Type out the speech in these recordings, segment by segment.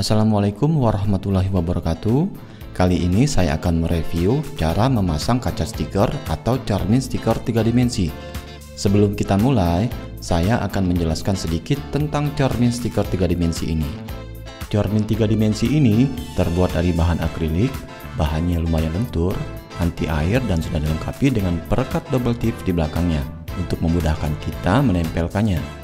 Assalamualaikum warahmatullahi wabarakatuh. Kali ini saya akan mereview cara memasang kaca stiker atau cermin stiker tiga dimensi. Sebelum kita mulai, saya akan menjelaskan sedikit tentang cermin stiker tiga dimensi ini. Cermin tiga dimensi ini terbuat dari bahan akrilik, bahannya lumayan lentur, anti air dan sudah dilengkapi dengan perekat double tip di belakangnya untuk memudahkan kita menempelkannya.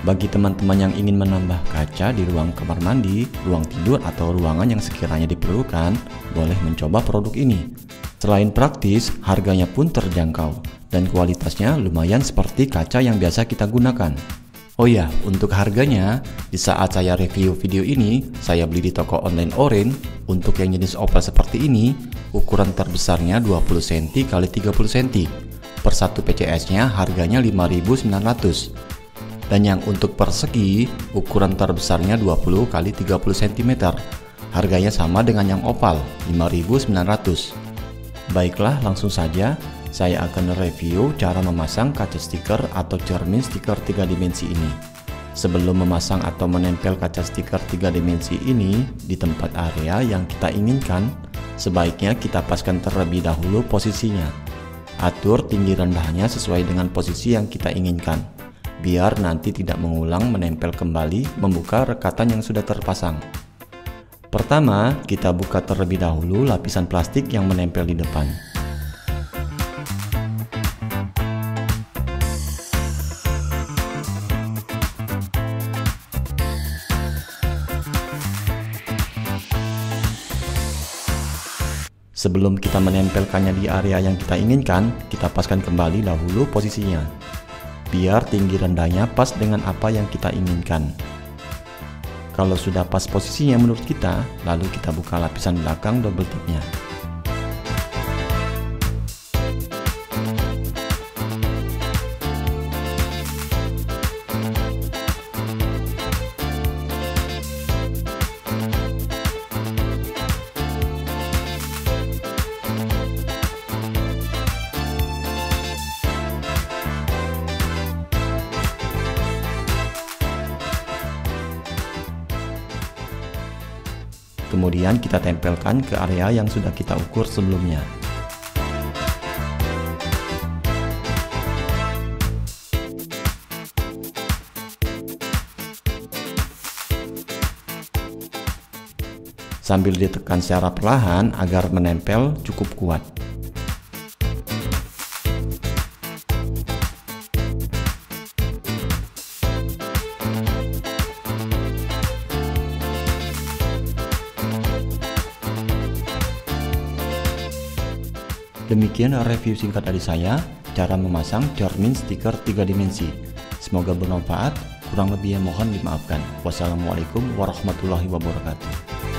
Bagi teman-teman yang ingin menambah kaca di ruang kamar mandi, ruang tidur, atau ruangan yang sekiranya diperlukan, boleh mencoba produk ini. Selain praktis, harganya pun terjangkau, dan kualitasnya lumayan seperti kaca yang biasa kita gunakan. Oh ya, untuk harganya, di saat saya review video ini, saya beli di toko online Orange. Untuk yang jenis opal seperti ini, ukuran terbesarnya 20 cm x 30 cm. Per satu PCS-nya harganya 5900 dan yang untuk persegi ukuran terbesarnya 20 x 30 cm. Harganya sama dengan yang opal, 5900. Baiklah, langsung saja saya akan review cara memasang kaca stiker atau cermin stiker 3 dimensi ini. Sebelum memasang atau menempel kaca stiker 3 dimensi ini di tempat area yang kita inginkan, sebaiknya kita paskan terlebih dahulu posisinya. Atur tinggi rendahnya sesuai dengan posisi yang kita inginkan biar nanti tidak mengulang menempel kembali membuka rekatan yang sudah terpasang. Pertama, kita buka terlebih dahulu lapisan plastik yang menempel di depan. Sebelum kita menempelkannya di area yang kita inginkan, kita paskan kembali dahulu posisinya biar tinggi rendahnya pas dengan apa yang kita inginkan. Kalau sudah pas posisinya menurut kita, lalu kita buka lapisan belakang double tipnya. Kemudian kita tempelkan ke area yang sudah kita ukur sebelumnya. Sambil ditekan secara perlahan agar menempel cukup kuat. Demikian review singkat dari saya, cara memasang cermin stiker 3 dimensi. Semoga bermanfaat, kurang lebihnya mohon dimaafkan. Wassalamualaikum warahmatullahi wabarakatuh.